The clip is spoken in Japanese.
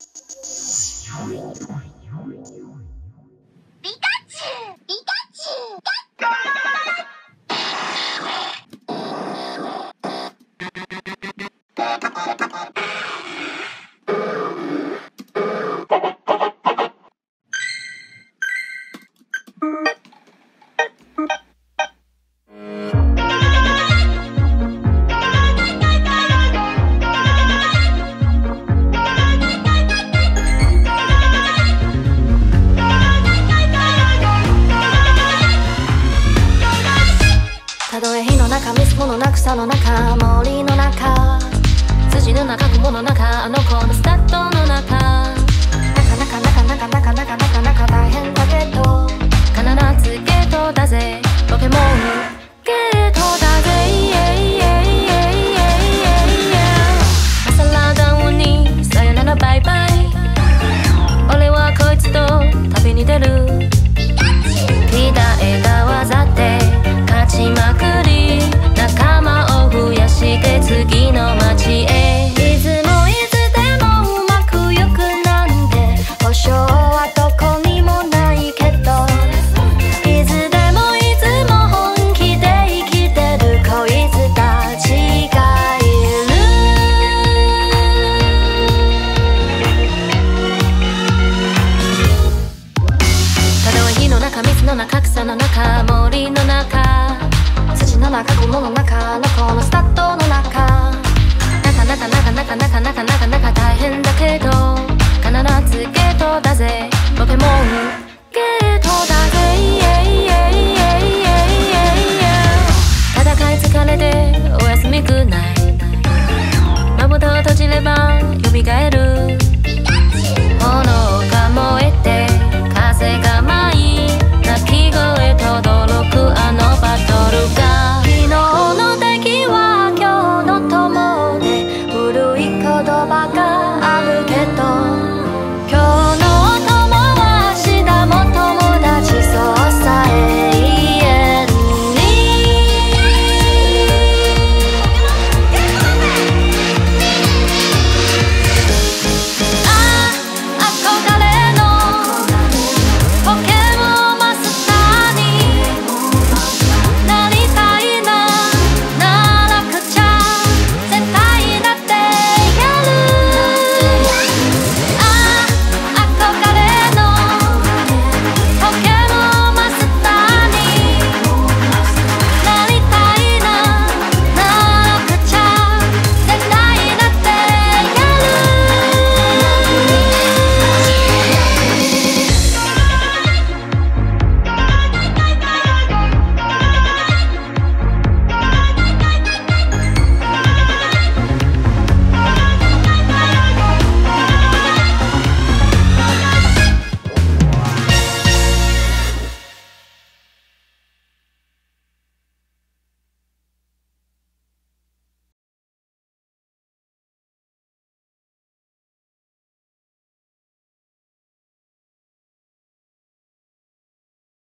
ピカチ！ュウピカチ！ュウ草の中森の中辻の中雲の中あの子のの中草の中森の中土の中雲の中のこのスタッドの中。なかなかなかなかなかなかなかなか大変だけど必ずゲートだぜ。ポケモンゲートだぜ。戦い疲れてお休みくない。まぶたを閉じれば蘇る。